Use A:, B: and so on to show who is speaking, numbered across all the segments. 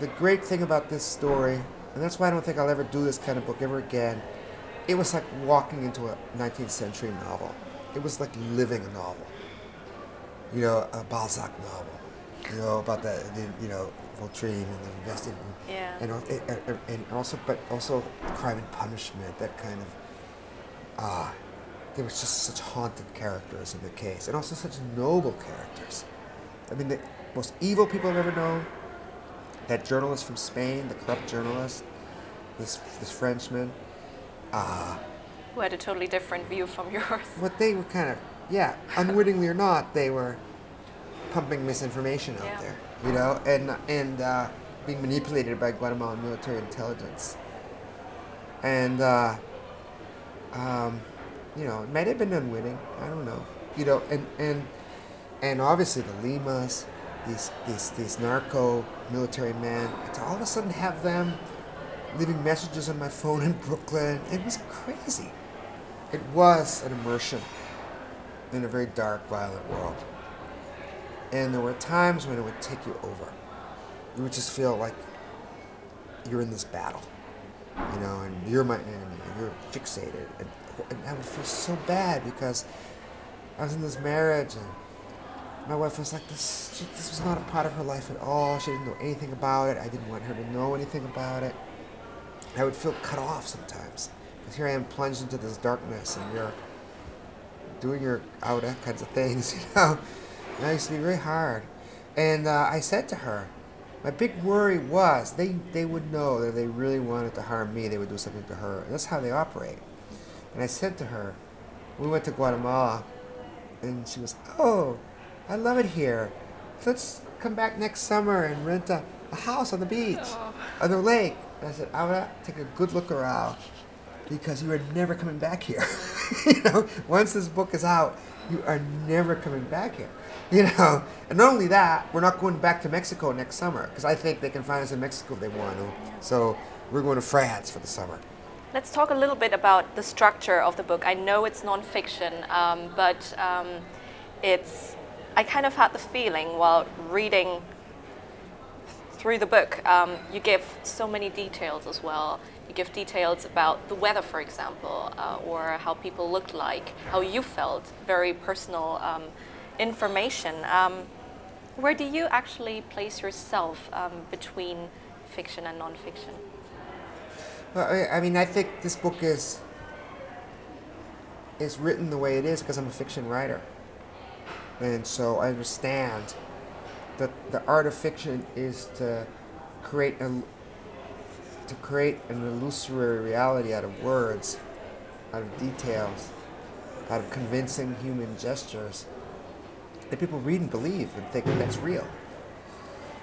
A: The great thing about this story, and that's why I don't think I'll ever do this kind of book ever again, it was like walking into a 19th century novel. It was like living a novel. You know, a Balzac novel. You know, about the, the you know, Vautrin and the invested.
B: Yeah.
A: And, and, and also, but also crime and punishment, that kind of, ah, uh, there was just such haunted characters in the case, and also such noble characters. I mean, the most evil people I've ever known, that journalist from Spain, the corrupt journalist, this, this Frenchman, uh,
B: who had a totally different view from yours.
A: What they were kind of, yeah, unwittingly or not, they were pumping misinformation out
B: Yeah.
A: there, you know, and and uh, being manipulated by Guatemalan military intelligence. And uh, um, you know, it might have been unwitting. I don't know. You know, and and and obviously the Limas, these these these narco military men, to all of a sudden have them leaving messages on my phone in Brooklyn. It was crazy. It was an immersion in a very dark, violent world. And there were times when it would take you over. You would just feel like you're in this battle, you know, and you're my enemy, and you're fixated. And, and I would feel so bad because I was in this marriage and my wife was like, this, she, this was not a part of her life at all. She didn't know anything about it. I didn't want her to know anything about it. I would feel cut off sometimes. Because here I am plunged into this darkness and you're doing your outa kinds of things, you know. And used to be very hard. And uh, I said to her, my big worry was they, they would know that if they really wanted to harm me, they would do something to her. And that's how they operate. And I said to her, we went to Guatemala, and she was, oh, I love it here. Let's come back next summer and rent a, a house on the beach, on the lake. And I said, I want to take a good look around because you are never coming back here. you know, once this book is out, you are never coming back here. You know, and not only that, we're not going back to Mexico next summer because I think they can find us in Mexico if they want to. So we're going to France for the summer.
B: Let's talk a little bit about the structure of the book. I know it's nonfiction, um, but um, it's. I kind of had the feeling while reading through the book, um, you give so many details as well. You give details about the weather, for example, uh, or how people looked like, how you felt, very personal um, information. Um, where do you actually place yourself um, between fiction and nonfiction?
A: Well, I, I mean, I think this book is is written the way it is because I'm a fiction writer, and so I understand that the art of fiction is to create a to create an illusory reality out of words, out of details, out of convincing human gestures that people read and believe and think that that's real.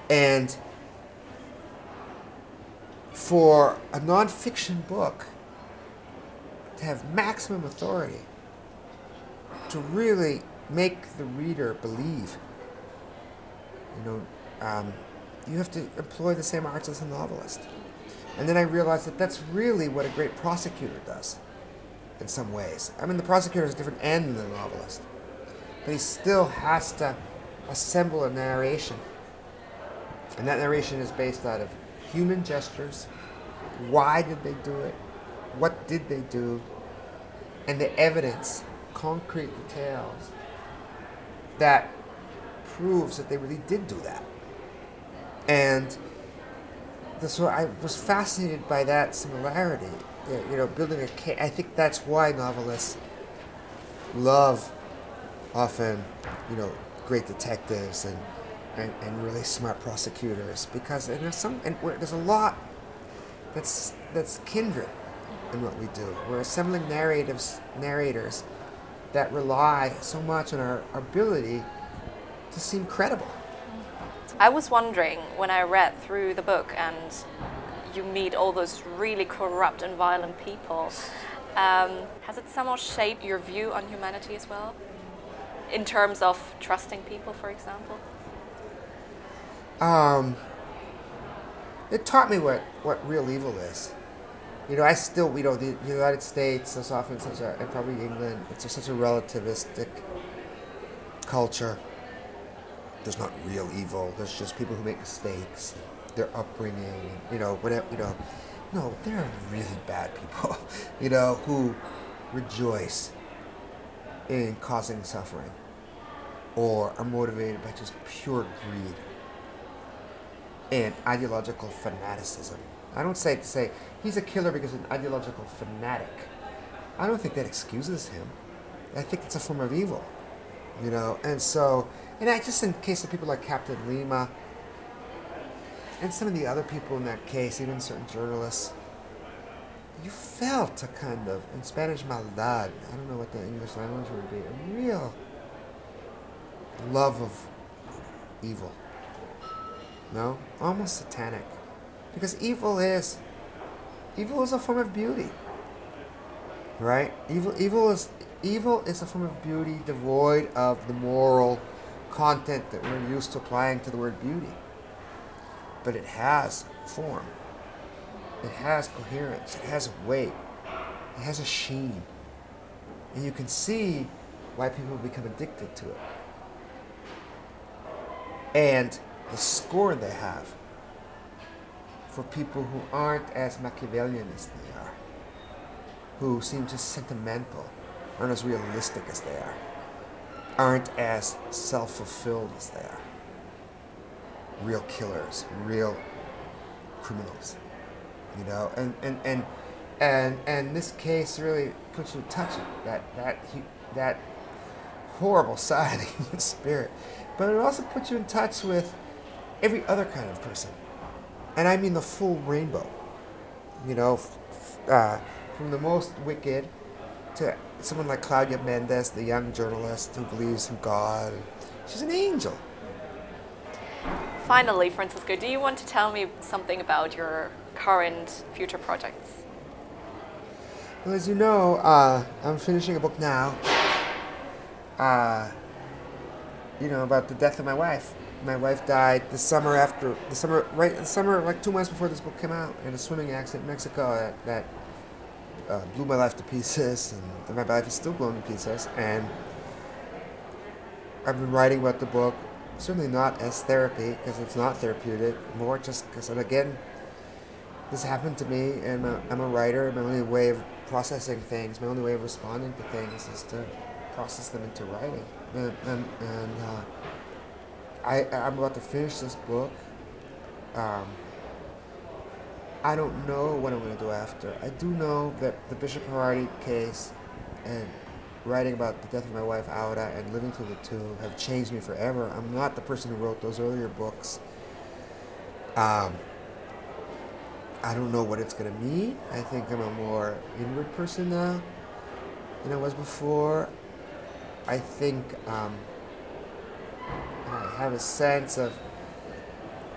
A: And for a nonfiction book to have maximum authority, to really make the reader believe, you know, um, you have to employ the same arts as a novelist. And then I realized that that's really what a great prosecutor does in some ways. I mean, the prosecutor is a different end than the novelist, but he still has to assemble a narration. And that narration is based out of human gestures. Why did they do it? What did they do? And the evidence, concrete details that proves that they really did do that. And this, I was fascinated by that similarity. You know, building a case. I think that's why novelists love often, you know, great detectives and, and, and really smart prosecutors because and there's some and there's a lot that's that's kindred in what we do. We're assembling narratives narrators that rely so much on our ability to seem credible.
B: I was wondering when I read through the book and you meet all those really corrupt and violent people, um, has it somehow shaped your view on humanity as well? In terms of trusting people, for example?
A: um, it taught me what, what real evil is. You know, I still, you know, the United States is often such a, and probably England, it's such a relativistic culture. There's not real evil. There's just people who make mistakes. their upbringing, you know, whatever, you know. No, they're really bad people, you know, who rejoice in causing suffering or are motivated by just pure greed and ideological fanaticism. I don't say to say he's a killer because an ideological fanatic. I don't think that excuses him. I think it's a form of evil, you know. And so, and I just in case of people like Captain Lima and some of the other people in that case, even certain journalists, you felt a kind of in Spanish maldad. I don't know what the English language would be. A real love of evil. No, almost satanic, because evil is evil is a form of beauty. Right? Evil, evil is evil is a form of beauty devoid of the moral content that we're used to applying to the word beauty. But it has form. It has coherence. It has weight. It has a sheen. And you can see why people become addicted to it. And the score they have for people who aren't as Machiavellian as they are, who seem just sentimental, aren't as realistic as they are, aren't as self fulfilled as they are. Real killers, real criminals, you know, and and and and and this case really puts you in touch with that that that horrible side of human spirit, but it also puts you in touch with every other kind of person. And I mean the full rainbow. You know, uh, from the most wicked to someone like Claudia Mendez, the young journalist who believes in God. She's an angel.
B: Finally, Francisco, do you want to tell me something about your current future projects?
A: Well, as you know, uh, I'm finishing a book now. Uh, you know, about the death of my wife my wife died the summer after the summer right the summer like two months before this book came out in a swimming accident in Mexico that, that uh, blew my life to pieces and my life is still blown to pieces. And I've been writing about the book certainly not as therapy because it's not therapeutic more just because and again this happened to me and I'm a writer. My only way of processing things my only way of responding to things is to process them into writing. And, and, and uh, I, I'm about to finish this book. Um, I don't know what I'm going to do after. I do know that the Bishop Gerardi case and writing about the death of my wife, Aura, and living through the two have changed me forever. I'm not the person who wrote those earlier books. Um, I don't know what it's going to mean. I think I'm a more inward person now than I was before. I think. Um, have a sense of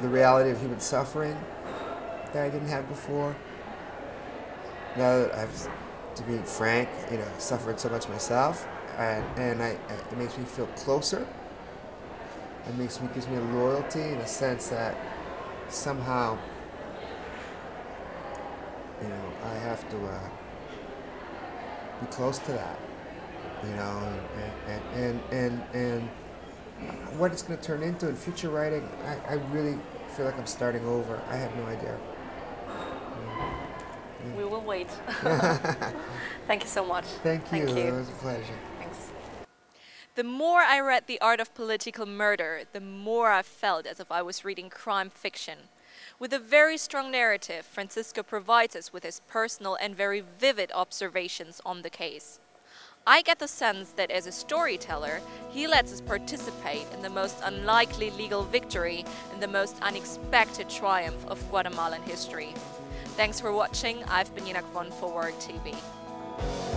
A: the reality of human suffering that I didn't have before. Now that I've, to be frank, you know, suffered so much myself, and, and I, it makes me feel closer. It makes me gives me a loyalty in a sense that somehow, you know, I have to uh, be close to that, you know, and and and and. and what it's going to turn into in future writing, I, I really feel like I'm starting over. I have no idea.
B: We will wait. Thank you so much.
A: Thank you. Thank you. It was a pleasure.
B: Thanks. The more I read The Art of Political Murder, the more I felt as if I was reading crime fiction. With a very strong narrative, Francisco provides us with his personal and very vivid observations on the case. I get the sense that as a storyteller, he lets us participate in the most unlikely legal victory and the most unexpected triumph of Guatemalan history. Thanks for watching. I've been Yaena Kwon for Warwick TV.